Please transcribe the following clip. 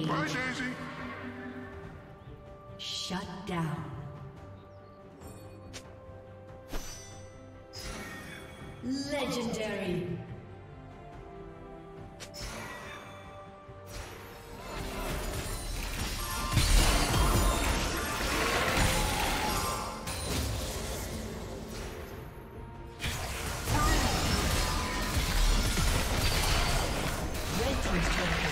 Rampage. Shut down. Legendary. Red Team's turret